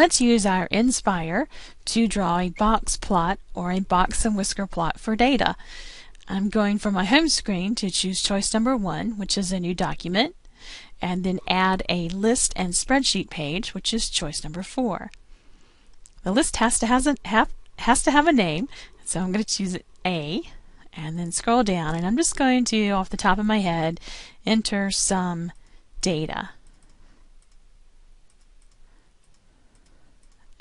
Let's use our Nspire to draw a box plot or a box and whisker plot for data. I'm going from my home screen to choose choice number one, which is a new document, and then add a list and spreadsheet page, which is choice number four. The list has to has, a, have, has to have a name, so I'm going to choose A, and then scroll down, and I'm just going to, off the top of my head, enter some data.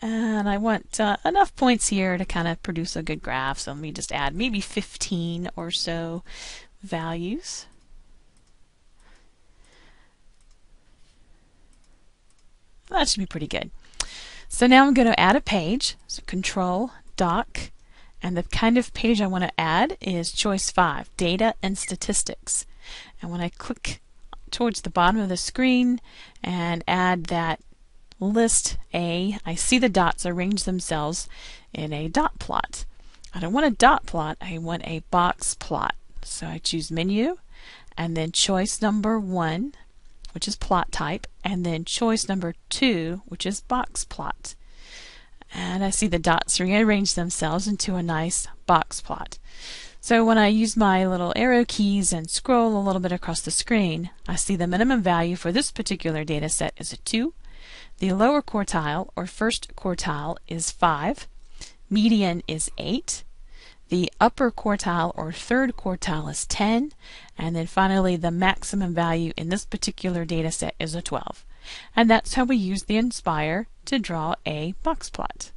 And I want uh, enough points here to kind of produce a good graph. So let me just add maybe 15 or so values. That should be pretty good. So now I'm going to add a page. So Control, Doc, and the kind of page I want to add is Choice 5, Data and Statistics. And when I click towards the bottom of the screen and add that list A, I see the dots arrange themselves in a dot plot. I don't want a dot plot, I want a box plot. So I choose menu and then choice number one, which is plot type, and then choice number two, which is box plot. And I see the dots rearrange themselves into a nice box plot. So when I use my little arrow keys and scroll a little bit across the screen, I see the minimum value for this particular data set is a 2. The lower quartile or first quartile is 5. Median is 8. The upper quartile or third quartile is 10. And then finally the maximum value in this particular data set is a 12. And that's how we use the Nspire to draw a box plot.